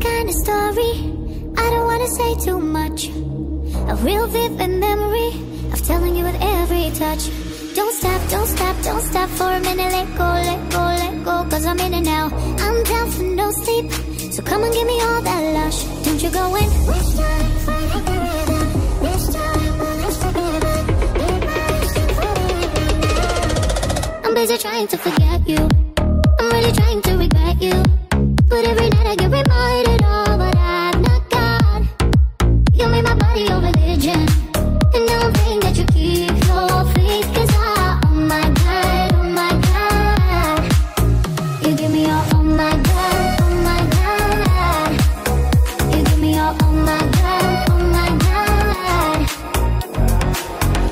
kind of story I don't wanna say too much. A real vivid memory Of telling you with every touch. Don't stop, don't stop, don't stop for a minute. Let go, let go, let go Cause I'm in it now. I'm down for no sleep So come and give me all that lush. Don't you go in. This the This I'm busy trying to forget you I get reminded of what I've not got You made my body your religion. And I'm praying that you keep your faith oh my God, oh my God. You give me your, oh my God, oh my God. You give me your, oh my God, oh my God.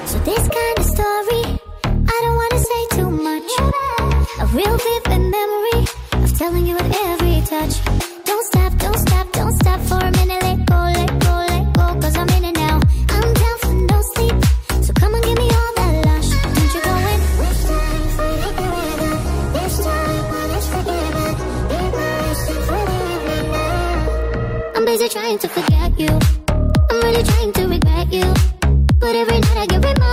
So this kind of story I don't wanna say too much. A real vivid memory Of telling you with every touch busy trying to forget you. I'm really trying to regret you. But every night I get reminded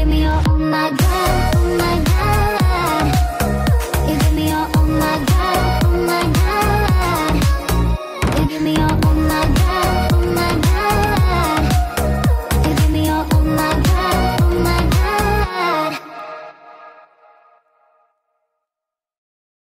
give me your oh my